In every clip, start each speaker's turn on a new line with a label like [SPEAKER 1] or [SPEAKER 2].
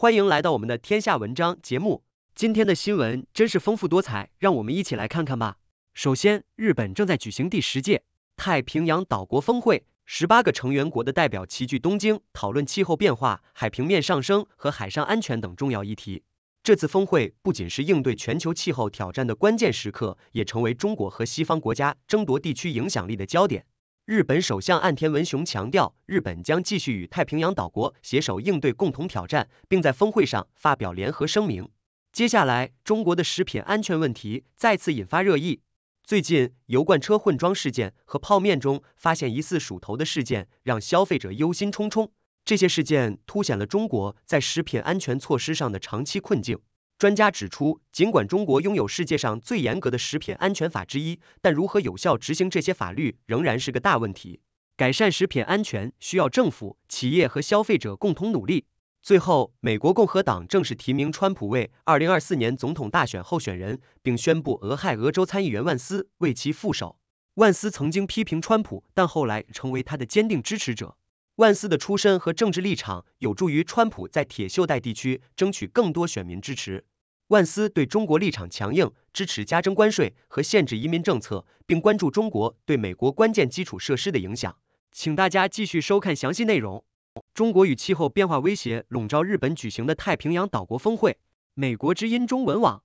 [SPEAKER 1] 欢迎来到我们的天下文章节目。今天的新闻真是丰富多彩，让我们一起来看看吧。首先，日本正在举行第十届太平洋岛国峰会，十八个成员国的代表齐聚东京，讨论气候变化、海平面上升和海上安全等重要议题。这次峰会不仅是应对全球气候挑战的关键时刻，也成为中国和西方国家争夺地区影响力的焦点。日本首相岸田文雄强调，日本将继续与太平洋岛国携手应对共同挑战，并在峰会上发表联合声明。接下来，中国的食品安全问题再次引发热议。最近，油罐车混装事件和泡面中发现疑似鼠头的事件，让消费者忧心忡忡。这些事件凸显了中国在食品安全措施上的长期困境。专家指出，尽管中国拥有世界上最严格的食品安全法之一，但如何有效执行这些法律仍然是个大问题。改善食品安全需要政府、企业和消费者共同努力。最后，美国共和党正式提名川普为二零二四年总统大选候选人，并宣布俄亥俄州参议员万斯为其副手。万斯曾经批评川普，但后来成为他的坚定支持者。万斯的出身和政治立场有助于川普在铁锈带地区争取更多选民支持。万斯对中国立场强硬，支持加征关税和限制移民政策，并关注中国对美国关键基础设施的影响。请大家继续收看详细内容。中国与气候变化威胁笼罩日本举行的太平洋岛国峰会。美国之音中文网，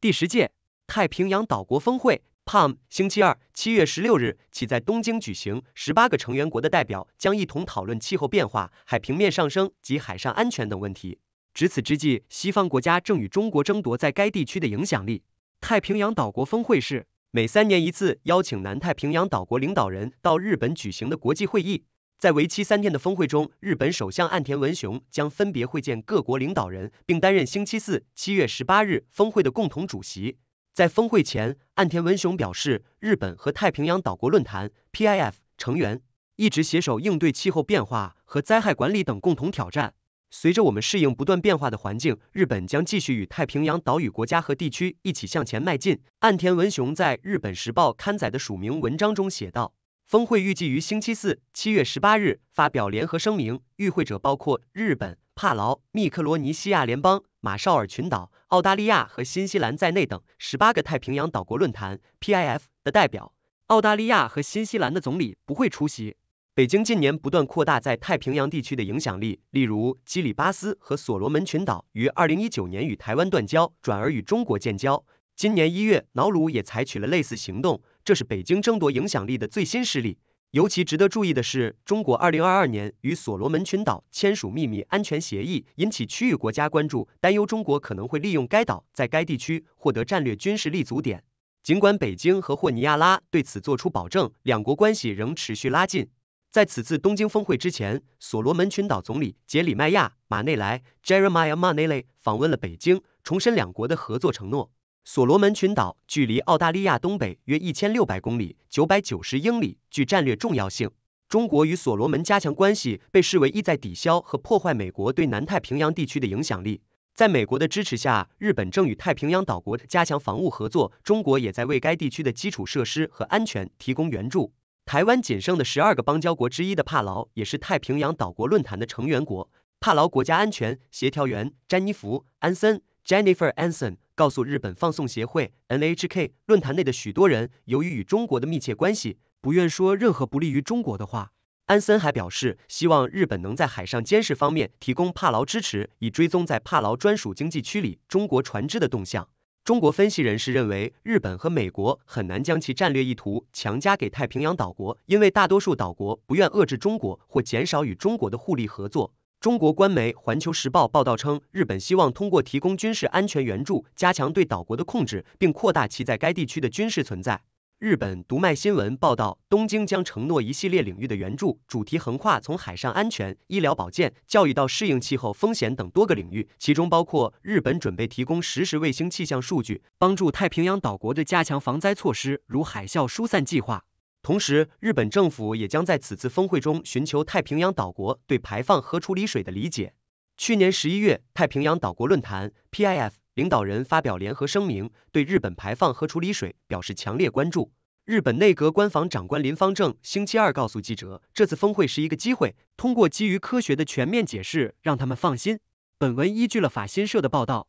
[SPEAKER 1] 第十届太平洋岛国峰会 （PAM） 星期二，七月十六日起在东京举行，十八个成员国的代表将一同讨论气候变化、海平面上升及海上安全等问题。值此之际，西方国家正与中国争夺在该地区的影响力。太平洋岛国峰会是每三年一次邀请南太平洋岛国领导人到日本举行的国际会议。在为期三天的峰会中，日本首相岸田文雄将分别会见各国领导人，并担任星期四七月十八日峰会的共同主席。在峰会前，岸田文雄表示，日本和太平洋岛国论坛 （PIF） 成员一直携手应对气候变化和灾害管理等共同挑战。随着我们适应不断变化的环境，日本将继续与太平洋岛屿国家和地区一起向前迈进。岸田文雄在《日本时报》刊载的署名文章中写道：“峰会预计于星期四（七月十八日）发表联合声明，与会者包括日本、帕劳、密克罗尼西亚联邦、马绍尔群岛、澳大利亚和新西兰在内等十八个太平洋岛国论坛 （PIF） 的代表。澳大利亚和新西兰的总理不会出席。”北京近年不断扩大在太平洋地区的影响力，例如基里巴斯和所罗门群岛于二零一九年与台湾断交，转而与中国建交。今年一月，瑙鲁也采取了类似行动，这是北京争夺影响力的最新势力。尤其值得注意的是，中国二零二二年与所罗门群岛签署秘密安全协议，引起区域国家关注，担忧中国可能会利用该岛在该地区获得战略军事立足点。尽管北京和霍尼亚拉对此作出保证，两国关系仍持续拉近。在此次东京峰会之前，所罗门群岛总理杰里迈亚·马内莱 （Jeremiah Manele） 访问了北京，重申两国的合作承诺。所罗门群岛距离澳大利亚东北约一千六百公里 （990 英里），具战略重要性。中国与所罗门加强关系，被视为意在抵消和破坏美国对南太平洋地区的影响力。在美国的支持下，日本正与太平洋岛国加强防务合作，中国也在为该地区的基础设施和安全提供援助。台湾仅剩的十二个邦交国之一的帕劳，也是太平洋岛国论坛的成员国。帕劳国家安全协调员詹妮弗·安森 （Jennifer Anson） 告诉日本放送协会 （NHK），论坛内的许多人由于与中国的密切关系，不愿说任何不利于中国的话。安森还表示，希望日本能在海上监视方面提供帕劳支持，以追踪在帕劳专属经济区里中国船只的动向。中国分析人士认为，日本和美国很难将其战略意图强加给太平洋岛国，因为大多数岛国不愿遏制中国或减少与中国的互利合作。中国官媒《环球时报》报道称，日本希望通过提供军事安全援助，加强对岛国的控制，并扩大其在该地区的军事存在。日本读卖新闻报道，东京将承诺一系列领域的援助，主题横跨从海上安全、医疗保健、教育到适应气候风险等多个领域，其中包括日本准备提供实时卫星气象数据，帮助太平洋岛国的加强防灾措施，如海啸疏散计划。同时，日本政府也将在此次峰会中寻求太平洋岛国对排放核处理水的理解。去年十一月，太平洋岛国论坛 （PIF）。领导人发表联合声明，对日本排放核处理水表示强烈关注。日本内阁官房长官林方正星期二告诉记者，这次峰会是一个机会，通过基于科学的全面解释，让他们放心。本文依据了法新社的报道。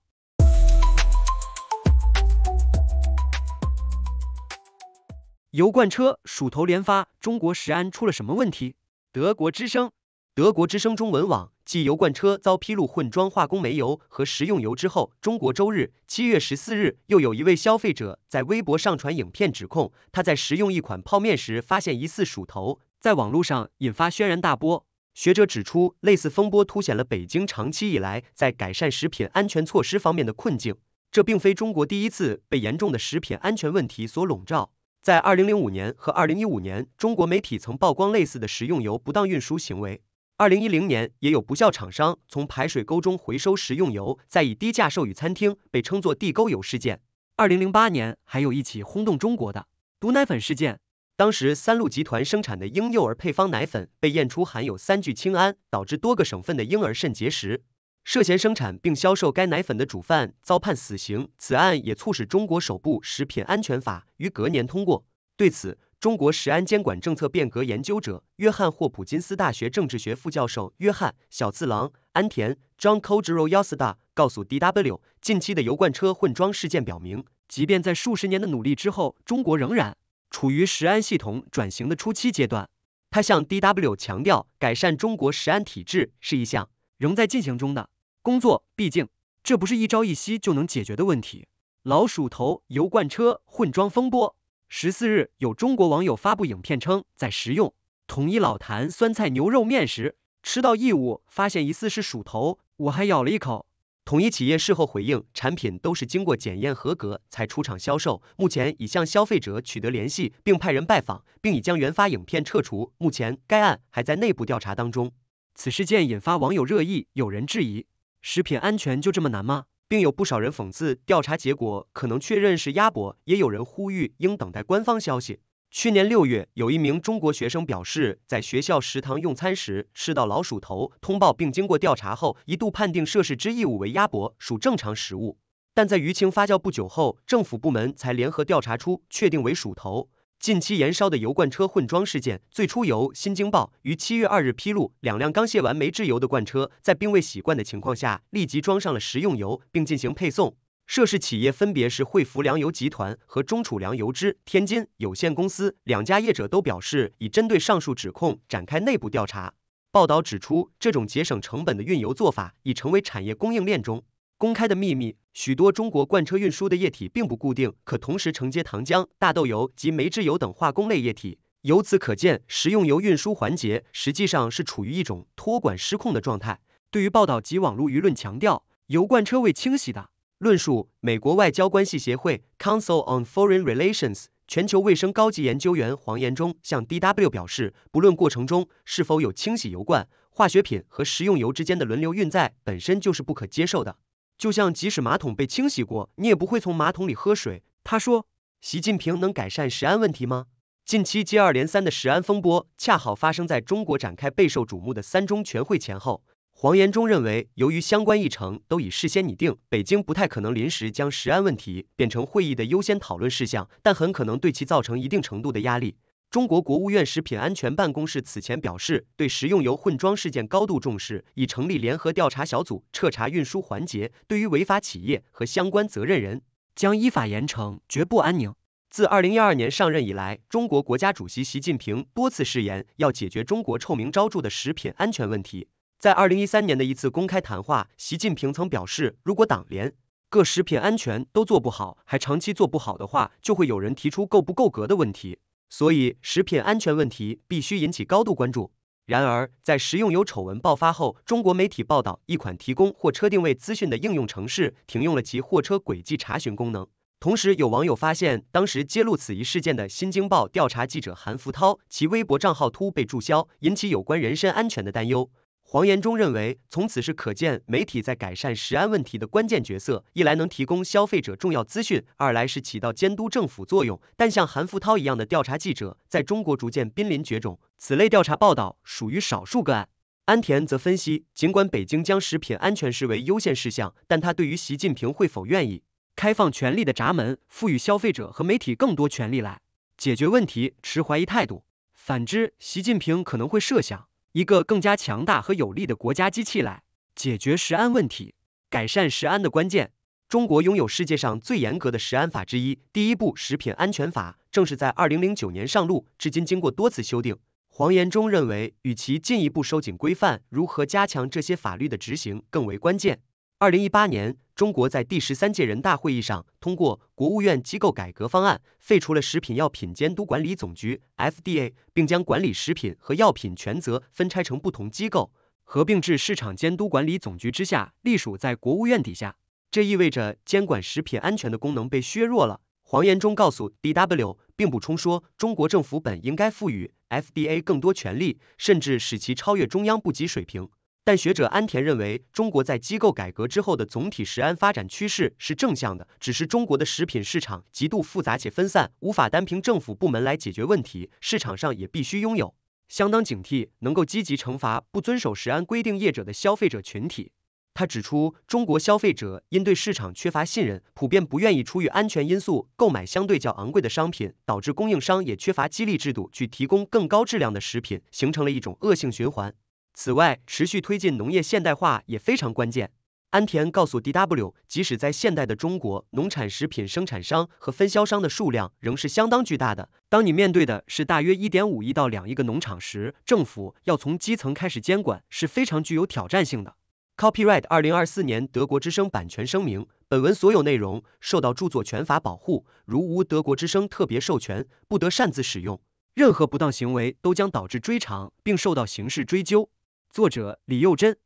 [SPEAKER 1] 油罐车鼠头连发，中国食安出了什么问题？德国之声，德国之声中文网。继油罐车遭披露混装化工煤油和食用油之后，中国周日七月十四日又有一位消费者在微博上传影片，指控他在食用一款泡面时发现疑似鼠头，在网络上引发轩然大波。学者指出，类似风波凸显了北京长期以来在改善食品安全措施方面的困境。这并非中国第一次被严重的食品安全问题所笼罩。在二零零五年和二零一五年，中国媒体曾曝光类似的食用油不当运输行为。二零一零年，也有不孝厂商从排水沟中回收食用油，再以低价售予餐厅，被称作地沟油事件。二零零八年，还有一起轰动中国的毒奶粉事件，当时三鹿集团生产的婴幼儿配方奶粉被验出含有三聚氰胺，导致多个省份的婴儿肾结石。涉嫌生产并销售该奶粉的主犯遭判死刑，此案也促使中国首部食品安全法于隔年通过。对此，中国食安监管政策变革研究者、约翰霍普金斯大学政治学副教授约翰小次郎安田 John Kojiro Yasuda 告诉 DW，近期的油罐车混装事件表明，即便在数十年的努力之后，中国仍然处于食安系统转型的初期阶段。他向 DW 强调，改善中国食安体制是一项仍在进行中的工作，毕竟这不是一朝一夕就能解决的问题。老鼠头油罐车混装风波。十四日，有中国网友发布影片称，在食用统一老坛酸菜牛肉面时，吃到异物，发现疑似是鼠头，我还咬了一口。统一企业事后回应，产品都是经过检验合格才出厂销售，目前已向消费者取得联系，并派人拜访，并已将原发影片撤除。目前该案还在内部调查当中。此事件引发网友热议，有人质疑，食品安全就这么难吗？并有不少人讽刺调查结果可能确认是鸭脖，也有人呼吁应等待官方消息。去年六月，有一名中国学生表示，在学校食堂用餐时吃到老鼠头，通报并经过调查后，一度判定涉事之异物为鸭脖，属正常食物。但在舆情发酵不久后，政府部门才联合调查出，确定为鼠头。近期燃烧的油罐车混装事件，最初由《新京报》于七月二日披露，两辆刚卸完煤制油的罐车，在并未洗罐的情况下，立即装上了食用油，并进行配送。涉事企业分别是汇福粮油集团和中储粮油脂天津有限公司，两家业者都表示已针对上述指控展开内部调查。报道指出，这种节省成本的运油做法已成为产业供应链中。公开的秘密，许多中国罐车运输的液体并不固定，可同时承接糖浆、大豆油及煤制油等化工类液体。由此可见，食用油运输环节实际上是处于一种托管失控的状态。对于报道及网络舆论强调油罐车未清洗的论述，美国外交关系协会 Council on Foreign Relations 全球卫生高级研究员黄延忠向 DW 表示，不论过程中是否有清洗油罐，化学品和食用油之间的轮流运载本身就是不可接受的。就像即使马桶被清洗过，你也不会从马桶里喝水。他说，习近平能改善食安问题吗？近期接二连三的食安风波，恰好发生在中国展开备受瞩目的三中全会前后。黄延忠认为，由于相关议程都已事先拟定，北京不太可能临时将食安问题变成会议的优先讨论事项，但很可能对其造成一定程度的压力。中国国务院食品安全办公室此前表示，对食用油混装事件高度重视，已成立联合调查小组彻查运输环节，对于违法企业和相关责任人将依法严惩，绝不安宁。自二零一二年上任以来，中国国家主席习近平多次誓言要解决中国臭名昭著的食品安全问题。在二零一三年的一次公开谈话，习近平曾表示，如果党连各食品安全都做不好，还长期做不好的话，就会有人提出够不够格的问题。所以，食品安全问题必须引起高度关注。然而，在食用油丑闻爆发后，中国媒体报道，一款提供货车定位资讯的应用程式停用了其货车轨迹查询功能。同时，有网友发现，当时揭露此一事件的《新京报》调查记者韩福涛，其微博账号突被注销，引起有关人身安全的担忧。黄延忠认为，从此是可见媒体在改善食安问题的关键角色，一来能提供消费者重要资讯，二来是起到监督政府作用。但像韩福涛一样的调查记者，在中国逐渐濒临绝种，此类调查报道属于少数个案。安田则分析，尽管北京将食品安全视为优先事项，但他对于习近平会否愿意开放权力的闸门，赋予消费者和媒体更多权利来解决问题，持怀疑态度。反之，习近平可能会设想。一个更加强大和有力的国家机器来解决食安问题，改善食安的关键。中国拥有世界上最严格的食安法之一，第一部食品安全法正是在二零零九年上路，至今经过多次修订。黄延忠认为，与其进一步收紧规范，如何加强这些法律的执行更为关键。二零一八年，中国在第十三届人大会议上通过国务院机构改革方案，废除了食品药品监督管理总局 （FDA），并将管理食品和药品权责分拆成不同机构，合并至市场监督管理总局之下，隶属在国务院底下。这意味着监管食品安全的功能被削弱了。黄延忠告诉 DW，并补充说，中国政府本应该赋予 FDA 更多权力，甚至使其超越中央部级水平。但学者安田认为，中国在机构改革之后的总体食安发展趋势是正向的，只是中国的食品市场极度复杂且分散，无法单凭政府部门来解决问题，市场上也必须拥有相当警惕，能够积极惩罚不遵守食安规定业者的消费者群体。他指出，中国消费者因对市场缺乏信任，普遍不愿意出于安全因素购买相对较昂贵的商品，导致供应商也缺乏激励制度去提供更高质量的食品，形成了一种恶性循环。此外，持续推进农业现代化也非常关键。安田告诉 DW，即使在现代的中国，农产食品生产商和分销商的数量仍是相当巨大的。当你面对的是大约一点五亿到两亿个农场时，政府要从基层开始监管是非常具有挑战性的。Copyright 二零二四年德国之声版权声明：本文所有内容受到著作权法保护，如无德国之声特别授权，不得擅自使用。任何不当行为都将导致追偿，并受到刑事追究。作者李幼珍。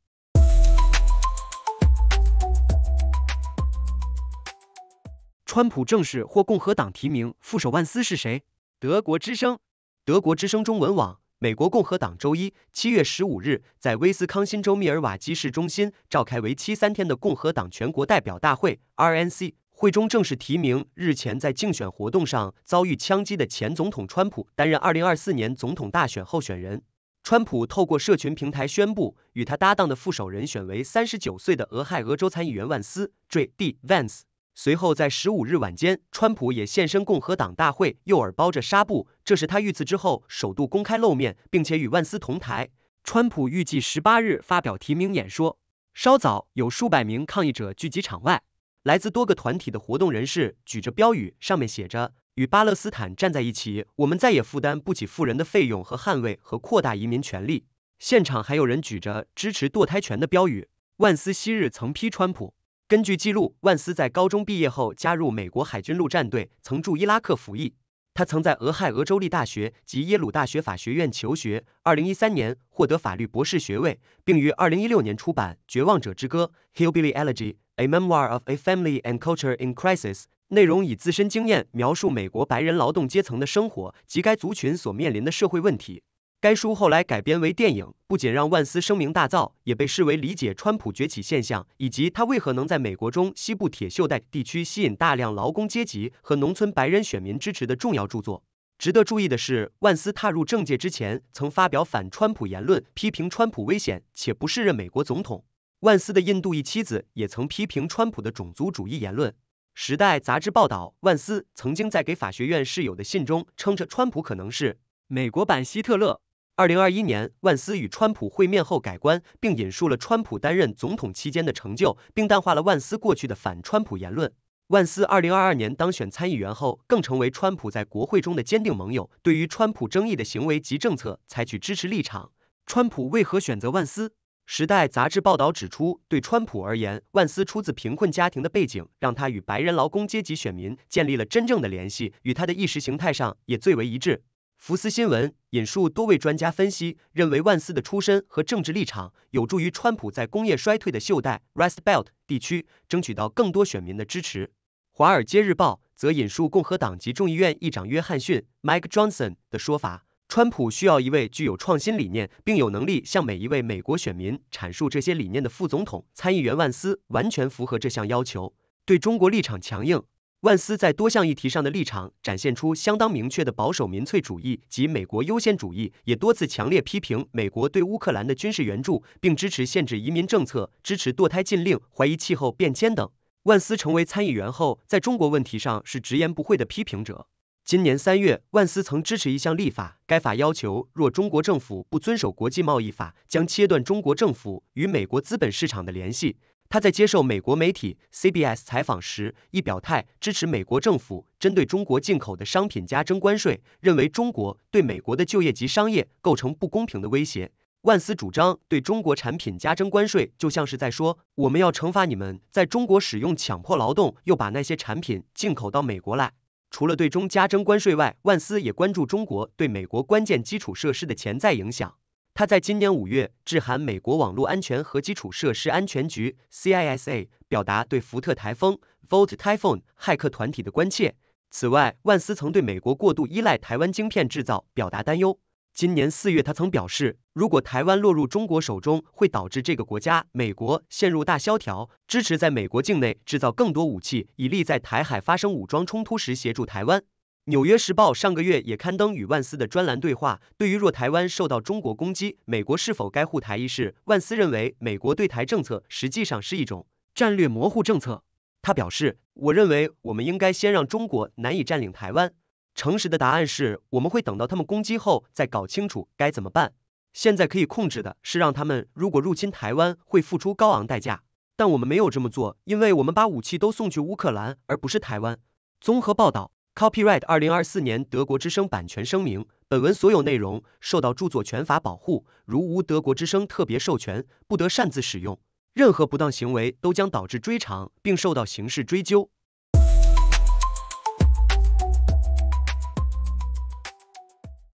[SPEAKER 1] 川普正式获共和党提名，副手万斯是谁？德国之声，德国之声中文网。美国共和党周一七月十五日在威斯康辛州密尔瓦基市中心召开为期三天的共和党全国代表大会 （RNC） 会中正式提名日前在竞选活动上遭遇枪击的前总统川普担任二零二四年总统大选候选人。川普透过社群平台宣布，与他搭档的副手人选为三十九岁的俄亥俄州参议员万斯 （J.D. Vance）。随后，在十五日晚间，川普也现身共和党大会，右耳包着纱布，这是他遇刺之后首度公开露面，并且与万斯同台。川普预计十八日发表提名演说。稍早，有数百名抗议者聚集场外，来自多个团体的活动人士举着标语，上面写着“与巴勒斯坦站在一起，我们再也负担不起富人的费用和捍卫和扩大移民权利”。现场还有人举着支持堕胎权的标语。万斯昔日曾批川普。根据记录，万斯在高中毕业后加入美国海军陆战队，曾驻伊拉克服役。他曾在俄亥俄州立大学及耶鲁大学法学院求学。二零一三年获得法律博士学位，并于二零一六年出版《绝望者之歌》（Hillbilly Elegy: A Memoir of a Family and Culture in Crisis），内容以自身经验描述美国白人劳动阶层的生活及该族群所面临的社会问题。该书后来改编为电影，不仅让万斯声名大噪，也被视为理解川普崛起现象以及他为何能在美国中西部铁锈带地区吸引大量劳工阶级和农村白人选民支持的重要著作。值得注意的是，万斯踏入政界之前曾发表反川普言论，批评川普危险且不适任美国总统。万斯的印度裔妻子也曾批评川普的种族主义言论。时代杂志报道，万斯曾经在给法学院室友的信中称着川普可能是美国版希特勒。二零二一年，万斯与川普会面后改观，并引述了川普担任总统期间的成就，并淡化了万斯过去的反川普言论。万斯二零二二年当选参议员后，更成为川普在国会中的坚定盟友，对于川普争议的行为及政策采取支持立场。川普为何选择万斯？时代杂志报道指出，对川普而言，万斯出自贫困家庭的背景，让他与白人劳工阶级选民建立了真正的联系，与他的意识形态上也最为一致。福斯新闻引述多位专家分析，认为万斯的出身和政治立场有助于川普在工业衰退的袖带 （Rust Belt） 地区争取到更多选民的支持。华尔街日报则引述共和党籍众议院议长约翰逊 （Mike Johnson） 的说法，川普需要一位具有创新理念，并有能力向每一位美国选民阐述这些理念的副总统。参议员万斯完全符合这项要求，对中国立场强硬。万斯在多项议题上的立场展现出相当明确的保守民粹主义及美国优先主义，也多次强烈批评美国对乌克兰的军事援助，并支持限制移民政策、支持堕胎禁令、怀疑气候变迁等。万斯成为参议员后，在中国问题上是直言不讳的批评者。今年三月，万斯曾支持一项立法，该法要求，若中国政府不遵守国际贸易法，将切断中国政府与美国资本市场的联系。他在接受美国媒体 CBS 采访时，亦表态支持美国政府针对中国进口的商品加征关税，认为中国对美国的就业及商业构成不公平的威胁。万斯主张对中国产品加征关税，就像是在说，我们要惩罚你们在中国使用强迫劳动，又把那些产品进口到美国来。除了对中加征关税外，万斯也关注中国对美国关键基础设施的潜在影响。他在今年五月致函美国网络安全和基础设施安全局 （CISA），表达对福特台风 （Volt Typhoon） 骇客团体的关切。此外，万斯曾对美国过度依赖台湾晶片制造表达担忧。今年四月，他曾表示，如果台湾落入中国手中，会导致这个国家（美国）陷入大萧条。支持在美国境内制造更多武器，以利在台海发生武装冲突时协助台湾。纽约时报上个月也刊登与万斯的专栏对话。对于若台湾受到中国攻击，美国是否该护台一事，万斯认为美国对台政策实际上是一种战略模糊政策。他表示：“我认为我们应该先让中国难以占领台湾。诚实的答案是，我们会等到他们攻击后再搞清楚该怎么办。现在可以控制的是让他们如果入侵台湾会付出高昂代价，但我们没有这么做，因为我们把武器都送去乌克兰而不是台湾。”综合报道。Copyright 二零二四年德国之声版权声明：本文所有内容受到著作权法保护，如无德国之声特别授权，不得擅自使用。任何不当行为都将导致追偿，并受到刑事追究。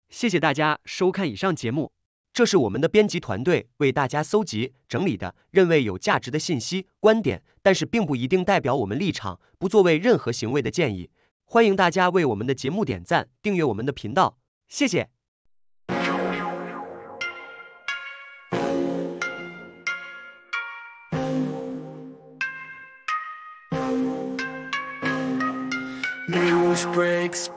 [SPEAKER 1] 谢谢大家收看以上节目，这是我们的编辑团队为大家搜集整理的认为有价值的信息观点，但是并不一定代表我们立场，不作为任何行为的建议。欢迎大家为我们的节目点赞、订阅我们的频道，谢谢。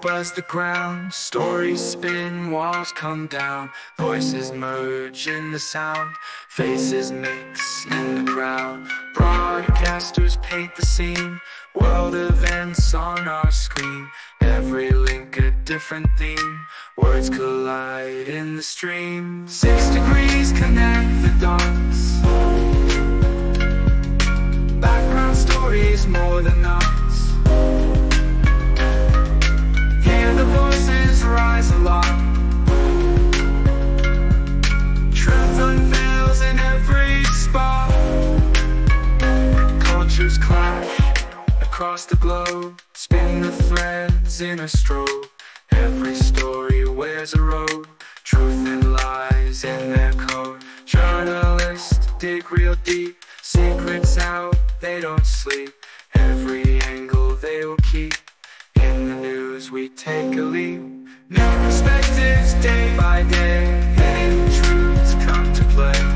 [SPEAKER 1] Buzz the ground. Stories spin, walls come down. Voices merge in the sound. Faces mix in the crowd. Broadcasters paint the scene. World events on our screen. Every link a different theme. Words collide in the stream. Six degrees connect the dots. Background stories more than us. Voices rise a lot. Truth unveils in every spot. Cultures clash across the globe. Spin the threads in a stroke Every story wears a robe. Truth and lies in their code. Journalists dig real deep. Secrets out, they don't sleep. Every angle they'll keep we take a leap. New perspectives day by day. Hidden truths come to play